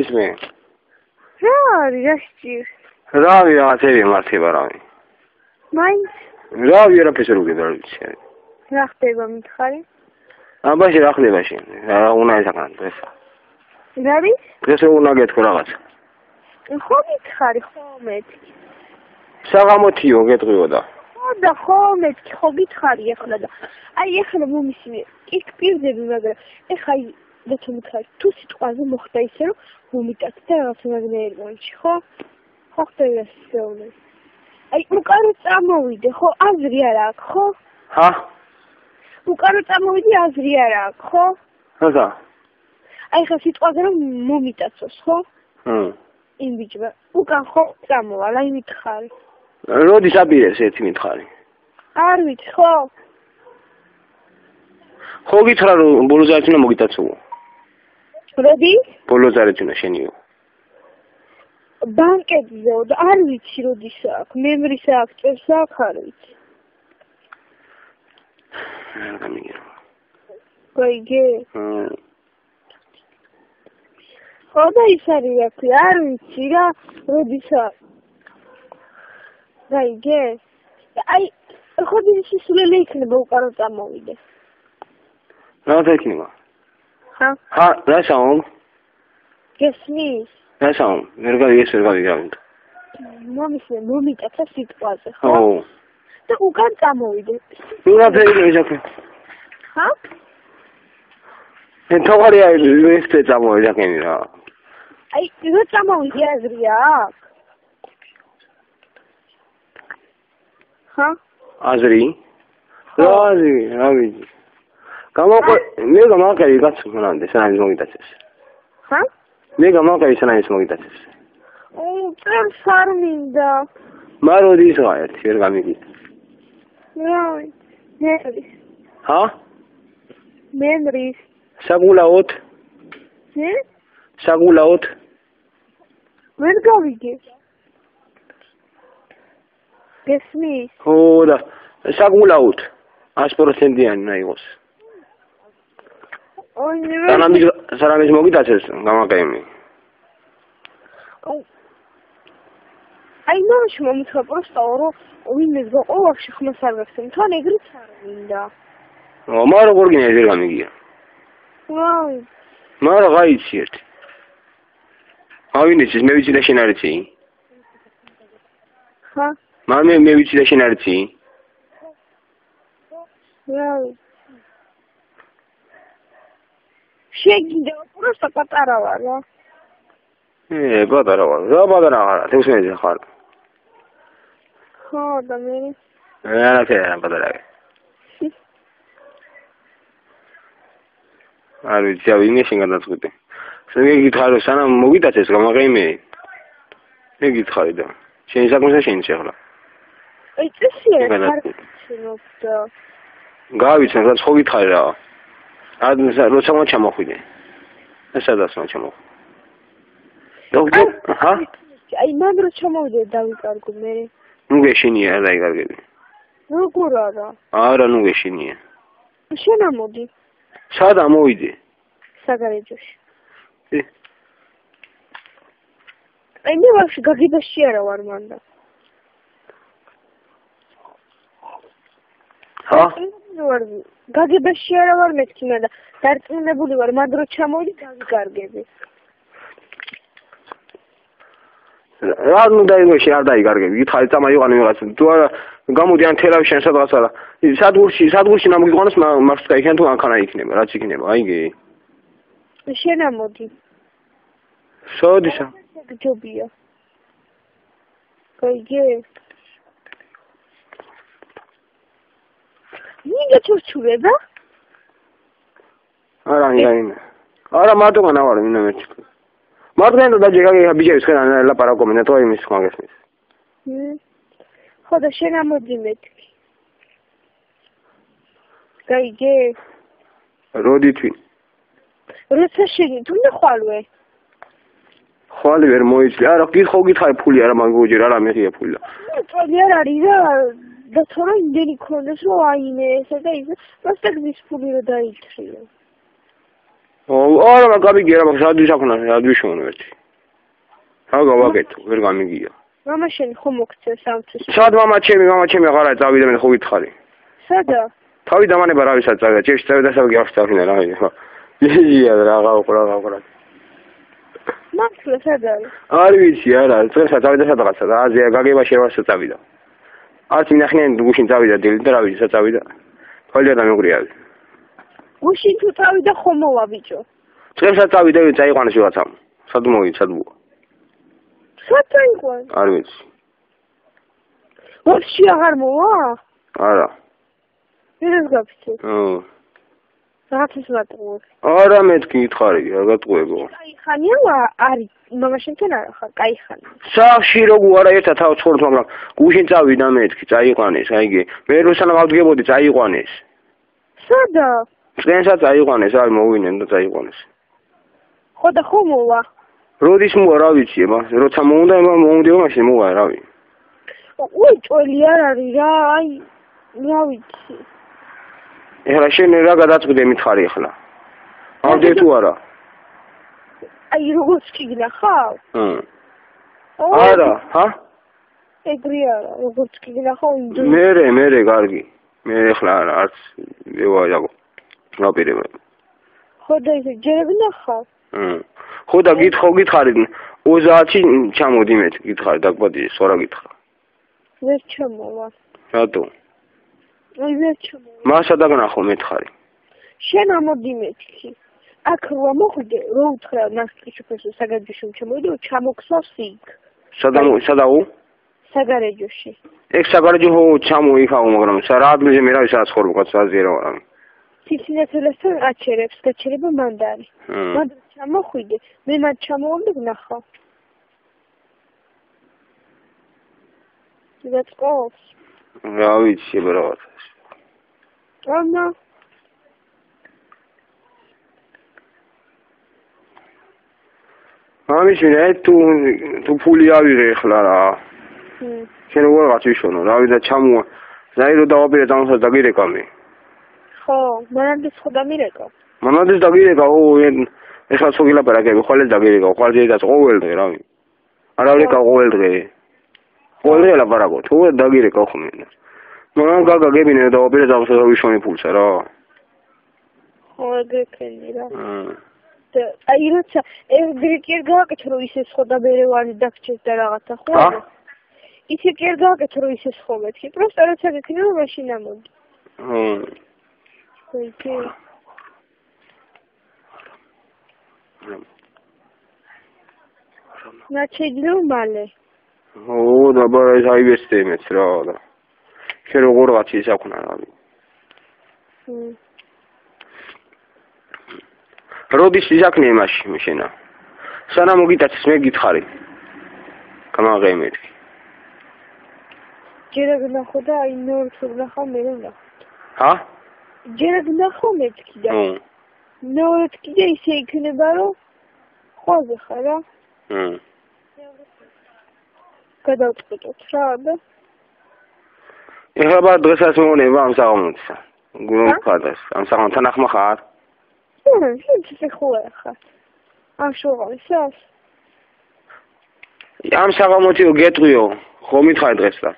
ისმე. რა არის რა სჭირს? რავი რაღაცები მართება რავი. მაინც რავი არაფერს არ უგებ რა ვიცი. რა ხდება მითხარი? აბაში რა ხდება შენ? რა უნდა ესაკან დღეს? რა არის? დღეს უნდა გეთქო რაღაც? ხო მითხარი ხო მეთქი. საღამოთიო გეტყვიოდა. ხო და ხო მეთქი ხო გითხარი ახლა და აი ახლა მომისმე იქ პირდები მაგრამ ეხა დათო მითხარი თუ სიტყვაზე მოხდა ისე რომ მომიტაც და რაღაც მაგნეერი მომჩი ხო? ხო ხდება ისე აი უკარო წამოვიდე ხო აზრი არ აქვს ხო? ჰა? უკარო წამოვიდი აზრი არ აქვს ხო? ხოდა? აი ხა სიტყვაზე რომ მომიტაცოს ხო? ჰმ. იმ ბიჭმა უკან ხო წამოვალ აი მითხარი. როდის აპირეს ერთი მითხარი? არ ვიცი ხო? ხო გითხრა რომ ბოლოზარიც უნდა მოგიტაცო. როდი? ბოლოზარიც უნდა შენიო. ბანკეტზეო და არ ვიცი როდის აქვს. მემრის აქვს, წერს აქვს, არ ვიცი. რა გამიგე? გაიგე? ჰმ. ხო და ის არის რა ქვია, არ ვიცი რა, როდის აქვს. გაიგე? აი, ხო ის სულელი იქნება უკარო წამოვიდე. რა თქმა ხა? ხა, რა საუნ? გესმის? რა საუნ? ვერ გავიგეს, ვერ გავიგავ. მომისე, მომიტაცა სიტყვაზე, ხო? ო. და უკან წამოვიდე. ნუ რა ფერი ეჟაკე. ხა? ე თოღარი აი ეს ზე წამოვიდაკენი რა. აი, რო წამოვიდე აზრია ხა? აზრი? რა აზრი, რა ვიცი. გამოყო, მე გამაყარი კაცო მანამდე, სანამ მოგიტაცეს. ხა? მე გამაყარი სანამ მოგიტაცეს. ო, წერს არ მინდა. მაროდის რა ერთი ვერ გამიგი. რა ვიცი. მემრის. ჰა? მემრის. საგულაოთ? ჰე? საგულაოთ? ვერ გავიგე. გესმის? ო და საგულაოთ 100%-იანი უნდა იყოს. სანამ სანამ ის მოგიტაცეს გამაკაიმი. აი ნოშ მომწვა პროსტო რომ ვინმეს გაყოლავში ხმას არ გახსენ. თან ეგრიც არ მინდა მაგრამ როგორ გინდა ეგრე გამიგია. ვაუ მაგრამ გაიცი ერთი ავინიცის მე ვიცი და შენ არ იცი ხა მამე მე ვიცი და შენ არ იცი ვაუ შეგინდა პროსტა პატარა ვარ რა. ე პატარა ვარ რა პატარა ხარ? თესმეზე ხარ? ხო და მე რა რა პატარა არ ვიცი ავი მე შენ გადაწყვეტე შენ გითხარო სანამ მოგიტაცეს გამაღიმე მე გითხარი და. შენ საკმესა შენ შეხლა აი წესია ხარ გავიცნო რა ხო გითხარი რა ა როცა მოჩამოხვიდე ესადაც მოჩამოხვიდე ჰა? აი მან რო ჩამოვიდე დავიკარგო მე. ნუ გეშინია რა იკარგები. როგორ არა? არა ნუ გეშინია. შენ ამოდი. სად ამოვიდე? საგარეჯოში. აი მე ვაფშე გაგიბაში არა ვარ მანდა. ჰა? ვარ გაგიბაში არა ვარ მეთქი მე და დარწმუნებული ვარ მან რო ჩამოვიდე დავიკარგები. რა ნუ დაიგოში არ დაიგარგები? გითხარი წამაიყვანე ვიღაც. თუ არა გამოდი ან თერავი შენ სადღაც არა. სადღურში სადღურში ნამოგიყვანოს მაგს გაიქენ თუ ანქანა იქნება რაც იქნება? აიგე შენ ამოდი. შოდისა ჯობია გაიგე ნიგა ჩურჩურება არა ნიგა არა მარტო განავარ მინდა მეთქი მაგრამ და ჯეგაგი ბიჭებს ხან ლაპარაკო მინდა თუ იმის ხმა გესმის. ხო და შენ ამოდი მეთქი. გაიგე? როდი თვი? როცა შენი თუ მე ხვალვე? ხვალე ვერ მოიწი. არა, გითხო გითხარი ფული არა მაგ გუჯერ არა მეხია ფული. წელი არ არის რა და თორე იმდენი ქონდეს რომ აინე ესა და ის პროსტა გზის ფული რა დაიჭრიო. ო არა მაგ გამიგია რა მაგ რადვი საქნა რადვი შევნა ერთი. რა გავაკეთო ვერ გამიგია. მამა შენ ხომ მოგცე სამთვის სად მამა ჩემი მამა ჩემი აღარა წავიდა მე ხო გითხარი? სადა? თავი დამანება რა ვისაც წავიდა ჩემს წავიდა სავი გახსტავინა რა ისა ია რა გავყრა გავყრა მართლა სადა? არ ვიცი არა წესა წავიდა სადღაცა რა აზია გაგებაში რა წავიდა არც მინახნიან გუშინ წავიდა დილით და რა ვიცი საწავიდა თვალია და მეგრიავი გუშინ თუ წავიდა ხომ მოვა ბიჭო წესა წავიდა ვინც აიყვანეს ვიღაცამ. სად მოვიდა სად მოვა სად წაიყვან არ ვიცი. ვაფშე აღარ მოვა? არა. ეს გაფიცე ო. რატოს მატყუე? არა მეთქი ითხარი, რა გატყუებო? აი ხანია არის მამაშენთან არა ხარ, კაი ხანი. სახში როგორ არა ერთად თავ ცხოვრობ, მაგრამ გუშინ წავიდა მეთქი, წაიყვანეს, აიგი. მე რუსანა გავდგებოდი, წაიყვანეს. სადა? წენსაც წაიყვანეს, არ მოვინენ და წაიყვანეს. ხო და ხო მოვა? როდის მოვა, რა ვიცი, ება, როცა მოუნდა, ება მოუნდიო მაშინ მოვა, რა ვიცი. უი, წველი არ არის რა, აი, რა ვიცი. ეხლა შენ რა გადაწყვიტე მითხარი ახლა? ავდე თუ არა? აი როგორც კიდე ხარ? ჰმ. არა, ჰა? ეგრე არა, როგორც კიდე ხარ ინდო. მერე, მერე, კარგი. მე ახლა არა, არც ევა იაგო. ნაპირება. ხო და ისე ჯერებინა ხარ? ჰმ. ხო და გითხო გითხარი 30-ში ჩამოდი მე გითხარი დაგბადი, სორა გითხრა. ვერ ჩამოვა. რატო? აი ვერ ჩამოვა. მასა დაგნახო მითხარი. შენ ამოდი მეთქი. აქ რა მოხდე, რო უთხრა ნახტი შופეს საგარეჯოში ჩამოვიდე, ჩამოქსავს იქ. სადამო, სადაუ? საგარეჯოში. ეგ საგარეჯო ჩამოიქაო, მაგრამ რა ადგილზე მე რა ვისაც ხორბ ყავს აზიერო არა. ციცინეთელესთან აჩერებს, გაჩერება მანდარი. მანდ ჩამოხვიდე, მე მათ ჩამოვიდე ნახო. ეს ყავს. რა ვიცი, ბრალ. ანა ამის მინე თუ თუ ფული ავიღე ახლა რა. შენ როგორ გაწიშონო, რა ვიდა ჩამო. ზაირო დავაპირე დამსა დაგირეკა მე. ხო, მანამდე ხო დამირეკა. მანამდე დაგირეკა, ო, ეხლა სოგილაპარაკები, ხოლე დაგირეკა, ხოლე და ყოველ დღე რა. არა ვიკა ყოველ დღე. ყოველ დღე ლაპარაკო, თუ დაგირეკა ხო მე. მაგრამ გაგა გებინე და ოპერა დავსა ვიშონი ფულსა რა. ხო, ეგრე რა. და აი როცა ეგრე კი არ გააკეთე რომ ისე სხვა და მერევანი დაგჭეს და რაღაცა ხო? ა? ისე კი არ გააკეთე რომ ისე სხვა მეთქი. პროსტა როცა გიქნე რომ მაშინ ამოდი. ჰმ. ხო, ნაჩედლო მალე. ო, და ბარა ის აივესტე მეც რა და. შენ როგორ ვაცი ის აქნა რა. როდის ისაკნე იმაში შენა? სანამ მოგიტაცეს მე გითხარი. გამაღემეთ. ჯერა გნახო და აი ნორ თუ გნახო მე რა. ჰა? ჯერა გნახო მეთქი და. ნორ კიდე ისე იქნება რომ ხოზე ხარა? ჰმ. გადავწყვეტოთ რა და ეხლა დღესაც მონება ამ საღამოთსა. გუნდს ამ საღამოთან ახმა ხარ? ხო ხარ. ამ შოღალისას? ამ საღამოთი გეტყვიო, ხო მითხარ დღეს და.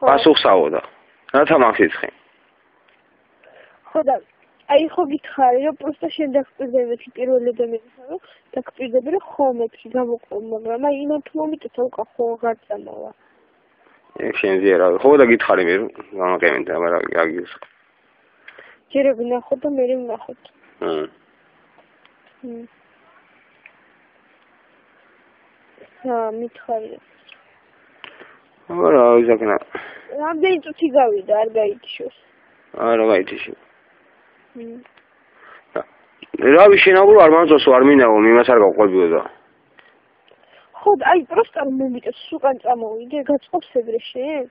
პასუხსაო და. რა თამახიცხე? ხო და აი ხო გითხარი რომ პროსტა შენ დაგწევეთი პირველი დამეცა რომ დაგწევები რომ ხომეთში გამოყო მაგრამ აი იმათ მომიტეთ უკვე ხო აღარ წამოვა ეგ შენზე რა ხო და გითხარი მე გამაკემენ და მაგრამ აგის ჯერე ვნახო და მე ვნახოთ ა მითხარი არა იზაკნა რამდენი წუთი გავიდა არ გაიჩიოს არა გაიჩიოს რა ვიშენაო არ მანძოსო არ მინაო იმას არ გაყვებიო და. ხო აი პროსტა მომიტეს სუკან წამოვიდე გაწყობს ეგრე შენ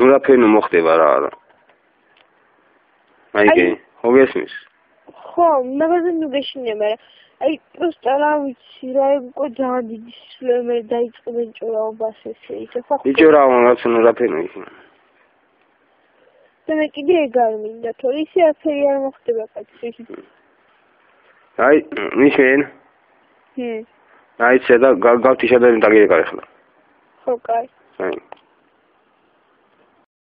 ნუ რა ფენო მოხდება რა არა აი კი ხო გესმის ხო მაგაზე ნუ გეშინე მაგრამ აი პროსტა რა ვიცი რა ეგო ძალიან დიდი სლემე დაიწყო მეჭორაობას ესე ისე ხო იჭორაო რაც ნუ რა ფენო ისე და მე კიდე ეგ არ მინდა, თორე ისე აფერი არ მოხდება კაცი. აი, მისმენ? ჰმ. აი, შედა გავთიშა და დაგირეკა ახლა. ხო, კაი. აი.